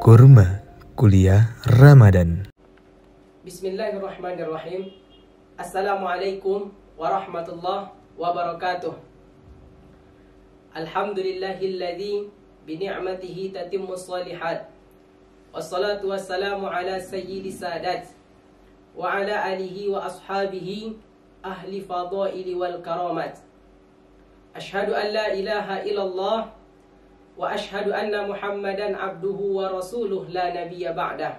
Kurma Kuliah Ramadan. Bismillahirrahmanirrahim. Assalamualaikum warahmatullahi wabarakatuh. Alhamdulillahilladzi bini'matihi tatimmu salihat Wassalatu wassalamu ala sayyidi sadat Wa ala alihi wa ashabihi ahli fadaili wal karamat. Ashhadu an la ilaha illallah Wa ashhadu anna muhammadan abduhu wa rasuluh la nabiyya ba'dah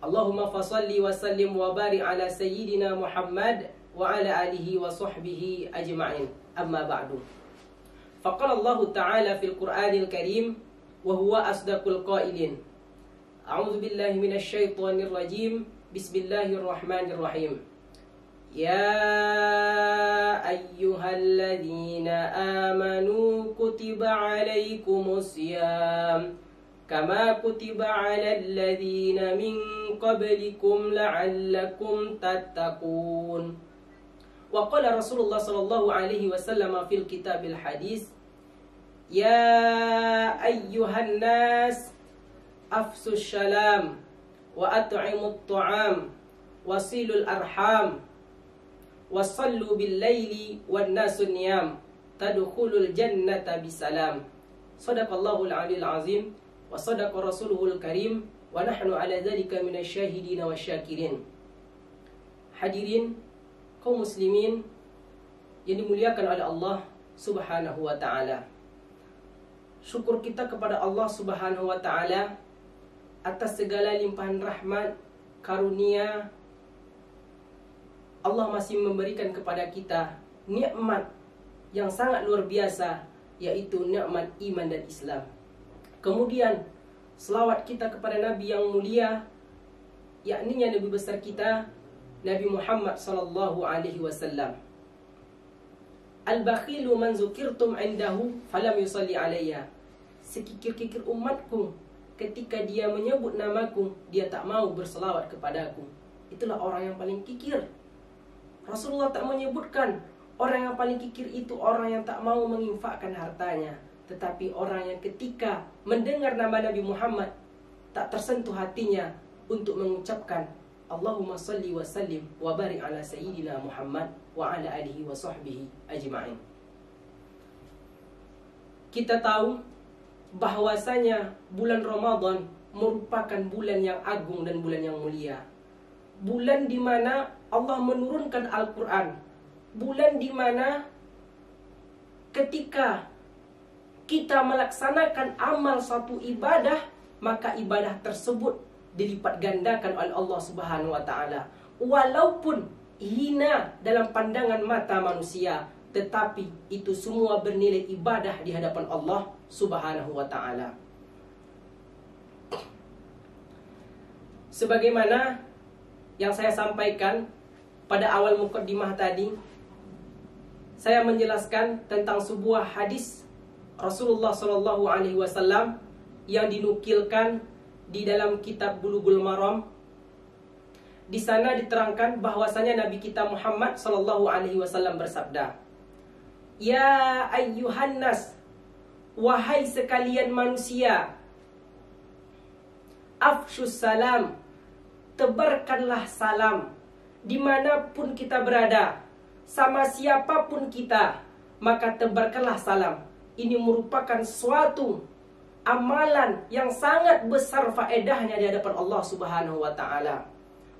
Allahumma fasalli wa sallim wa barik ala sayyidina Muhammad wa ala alihi wa sahbihi ajma'in amma ba'du فقال الله تعالى في القرآن الكريم وهو أصدق القائلين أعوذ بالله من الشيطان الرجيم بسم الله الرحمن الرحيم يا أيها الذين آمنوا كتب عليكم الصيام كما كتب على الذين من قبلكم لعلكم تتقون. وقال رسول الله صلى الله عليه وسلم في الكتاب الحديث يا أيها الناس أفسوا السلام وأطعموا الطعام وصلوا الأرحام. wasallu bil laili wan nasu niyam. Tadkhulul jannata bisalam. Sadaqallahu al azim. Wa sadaqa rasuluhul karim. Wa nahnu ala dhalika min asyahidin wa syakirin. Hadirin kaum muslimin yang dimuliakan oleh Allah subhanahu wa ta'ala. Syukur kita kepada Allah subhanahu wa ta'ala atas segala limpahan rahmat karunia Allah masih memberikan kepada kita nikmat yang sangat luar biasa yaitu nikmat iman dan Islam. Kemudian selawat kita kepada Nabi yang mulia yakni Nabi besar kita Nabi Muhammad sallallahu alaihi wasallam. Al-bakhilu man zukirtum indahu falam yusalli alayya. Sekikir-kikir umatku ketika dia menyebut namaku, dia tak mau berselawat kepadaku. Itulah orang yang paling kikir. Rasulullah tak menyebutkan orang yang paling kikir itu orang yang tak mau menginfakkan hartanya, tetapi orang yang ketika mendengar nama Nabi Muhammad tak tersentuh hatinya untuk mengucapkan Allahumma salli wa sallim wa barik ala sayyidina Muhammad wa ala alihi wa sahbihi ajma'in. Kita tahu bahwasanya bulan Ramadan merupakan bulan yang agung dan bulan yang mulia. Bulan di mana Allah menurunkan Al-Qur'an. Bulan di mana ketika kita melaksanakan amal satu ibadah, maka ibadah tersebut dilipat gandakan oleh Allah Subhanahu wa taala. Walaupun hina dalam pandangan mata manusia, tetapi itu semua bernilai ibadah di hadapan Allah Subhanahu wa taala. Sebagaimana yang saya sampaikan pada awal mukaddimah tadi, saya menjelaskan tentang sebuah hadis Rasulullah Shallallahu alaihi wasallam yang dinukilkan di dalam kitab Bulughul Maram. Di sana diterangkan bahwasanya Nabi kita Muhammad sallallahu alaihi wasallam bersabda Ya ayyuhan nas wahai sekalian manusia afshus salam tebarkanlah salam di mana pun kita berada sama siapa pun kita maka tebarkanlah salam ini merupakan suatu amalan yang sangat besar faedahnya di hadapan Allah Subhanahu wa taala.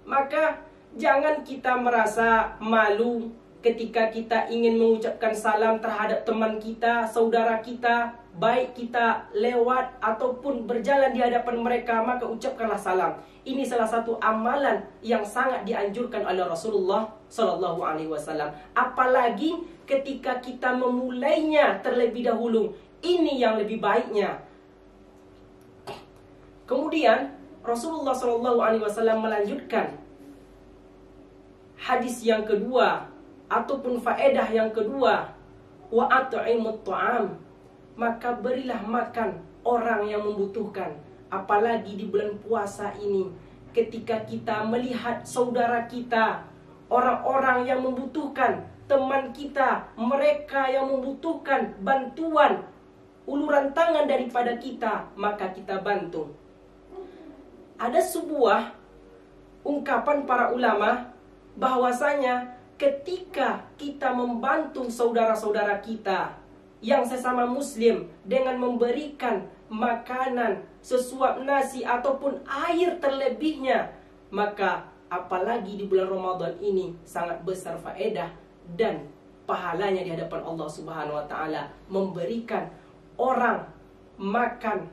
Maka jangan kita merasa malu ketika kita ingin mengucapkan salam terhadap teman kita, saudara kita, baik kita lewat ataupun berjalan di hadapan mereka, maka ucapkanlah salam. Ini salah satu amalan yang sangat dianjurkan oleh Rasulullah Sallallahu Alaihi Wasallam. Apalagi ketika kita memulainya terlebih dahulu, ini yang lebih baiknya Kemudian Rasulullah Shallallahu Alaihi Wasallam melanjutkan hadis yang kedua ataupun faedah yang kedua wa at'imut ta'am maka berilah makan orang yang membutuhkan apalagi di bulan puasa ini. Ketika kita melihat saudara kita orang-orang yang membutuhkan teman kita mereka yang membutuhkan bantuan uluran tangan daripada kita maka kita bantu. Ada sebuah ungkapan para ulama bahwasanya ketika kita membantu saudara-saudara kita yang sesama muslim dengan memberikan makanan, sesuap nasi ataupun air terlebihnya, maka apalagi di bulan Ramadan ini sangat besar faedah dan pahalanya di hadapan Allah Subhanahu wa taala memberikan orang makan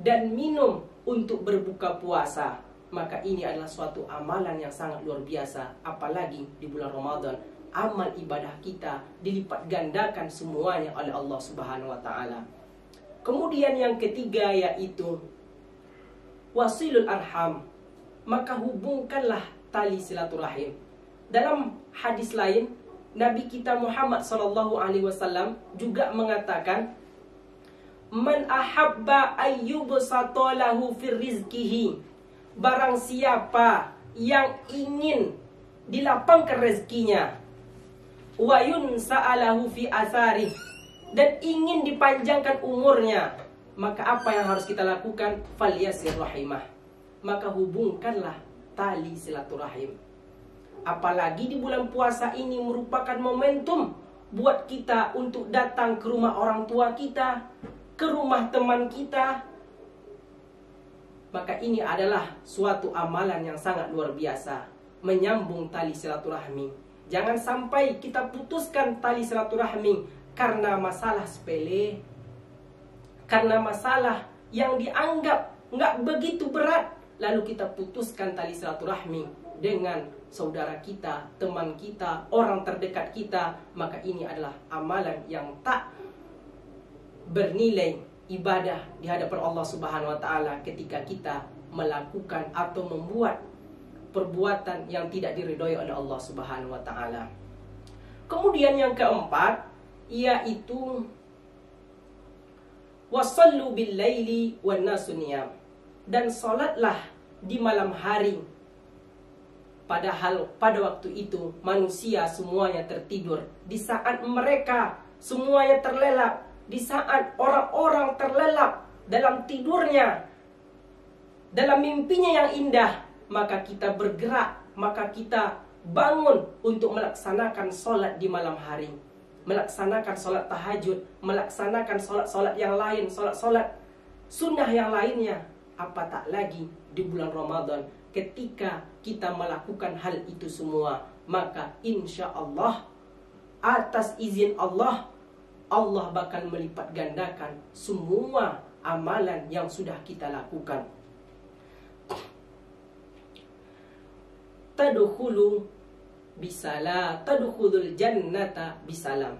dan minum untuk berbuka puasa. Maka ini adalah suatu amalan yang sangat luar biasa apalagi di bulan Ramadan amal ibadah kita dilipat gandakan semuanya oleh Allah Subhanahu wa taala. Kemudian yang ketiga yaitu wasilul arham. Maka hubungkanlah tali silaturahim. Dalam hadis lain Nabi kita Muhammad sallallahu alaihi wasallam juga mengatakan Man ahabba ayyubsatalahu fir rizkihi Barang siapa yang ingin dilapangkan rezekinya wa yunsa'alahu fi asari dan ingin dipanjangkan umurnya maka apa yang harus kita lakukan? Falyasir rahimah. Maka hubungkanlah tali silaturahim. Apalagi di bulan puasa ini merupakan momentum buat kita untuk datang ke rumah orang tua kita ke rumah teman kita maka ini adalah suatu amalan yang sangat luar biasa. Menyambung tali silaturahmi. Jangan sampai kita putuskan tali silaturahmi karena masalah sepele, karena masalah yang dianggap nggak begitu berat, lalu kita putuskan tali silaturahmi dengan saudara kita, teman kita, orang terdekat kita, maka ini adalah amalan yang tak bernilai ibadah di hadapan Allah Subhanahu wa taala ketika kita melakukan atau membuat perbuatan yang tidak diridhoi oleh Allah Subhanahu wa taala. Kemudian yang keempat yaitu wasallu bil laili wan dan salatlah di malam hari. Padahal pada waktu itu manusia semuanya tertidur. Di saat mereka semuanya terlelap di saat orang-orang terlelap dalam tidurnya dalam mimpinya yang indah maka kita bergerak, maka kita bangun untuk melaksanakan solat di malam hari. Melaksanakan solat tahajud, melaksanakan solat-solat yang lain, solat-solat sunnah yang lainnya. Apa tak lagi di bulan Ramadan ketika kita melakukan hal itu semua. Maka insya Allah atas izin Allah Allah bakal melipat gandakan semua amalan yang sudah kita lakukan. tadkhulu bisala tadkhulul jannata bisalam.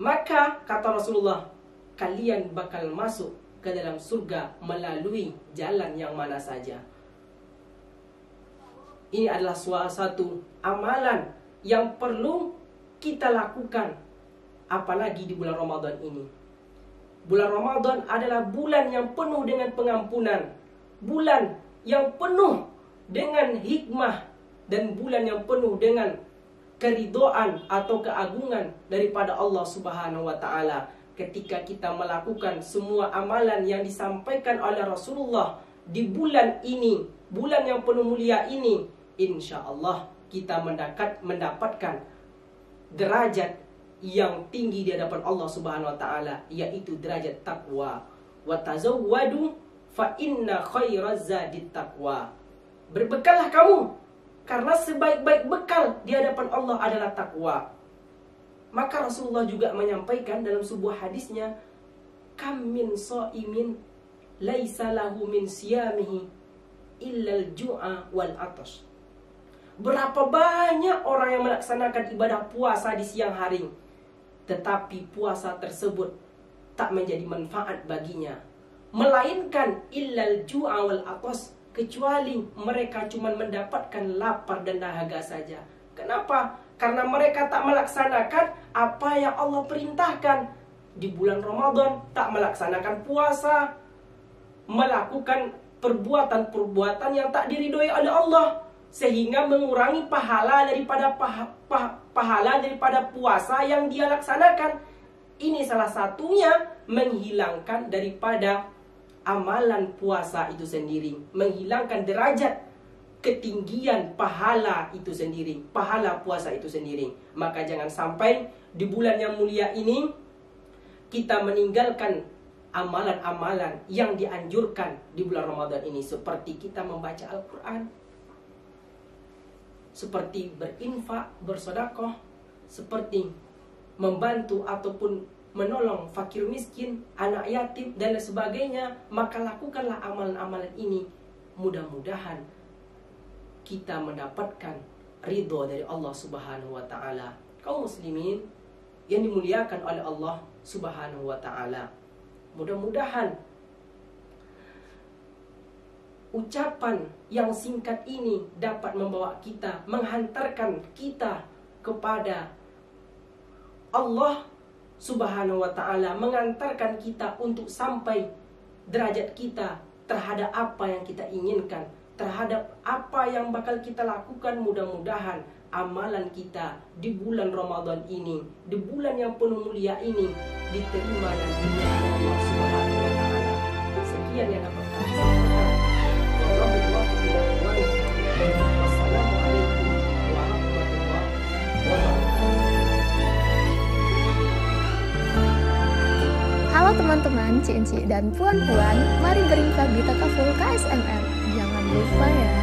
Maka kata Rasulullah, kalian bakal masuk ke dalam surga melalui jalan yang mana saja. Ini adalah salah satu amalan yang perlu kita lakukan apalagi di bulan Ramadan ini. Bulan Ramadan adalah bulan yang penuh dengan pengampunan, bulan yang penuh dengan hikmah dan bulan yang penuh dengan keridoan atau keagungan daripada Allah Subhanahu wa taala ketika kita melakukan semua amalan yang disampaikan oleh Rasulullah di bulan ini, bulan yang penuh mulia ini, insya Allah kita mendapat mendapatkan derajat yang tinggi di hadapan Allah Subhanahu wa taala yaitu derajat takwa. Wa tazawwadu fa inna khairaz zadit taqwa. Berbekallah kamu karena sebaik-baik bekal di hadapan Allah adalah takwa. Maka Rasulullah juga menyampaikan dalam sebuah hadisnya, "Kam min shaimin laisa lahu min siyamihi illal ju'a wal atas." Berapa banyak orang yang melaksanakan ibadah puasa di siang hari, tetapi puasa tersebut tak menjadi manfaat baginya, melainkan illal ju'a wal atas kecuali mereka cuma mendapatkan lapar dan dahaga saja. Kenapa? Karena mereka tak melaksanakan apa yang Allah perintahkan. Di bulan Ramadan tak melaksanakan puasa, melakukan perbuatan-perbuatan yang tak diridhoi oleh Allah sehingga mengurangi pahala daripada paha, pahala daripada puasa yang dia laksanakan. Ini salah satunya menghilangkan daripada amalan puasa itu sendiri, menghilangkan derajat ketinggian pahala itu sendiri, pahala puasa itu sendiri. Maka jangan sampai di bulan yang mulia ini kita meninggalkan amalan-amalan yang dianjurkan di bulan Ramadan ini seperti kita membaca Al-Qur'an, seperti berinfak, bersodakoh, seperti membantu ataupun menolong fakir miskin, anak yatim dan sebagainya, maka lakukanlah amalan-amalan ini. Mudah-mudahan kita mendapatkan ridho dari Allah Subhanahu wa taala. Kaum muslimin yang dimuliakan oleh Allah Subhanahu wa taala. Mudah-mudahan ucapan yang singkat ini dapat membawa kita, menghantarkan kita kepada Allah Subhanahu wa taala, mengantarkan kita untuk sampai derajat kita terhadap apa yang kita inginkan, terhadap apa yang bakal kita lakukan. Mudah-mudahan amalan kita di bulan Ramadan ini, di bulan yang penuh mulia ini diterima dan dimuliakan cincin dan puan-puan, mari berinfak di Takaful KSMR. Jangan lupa ya.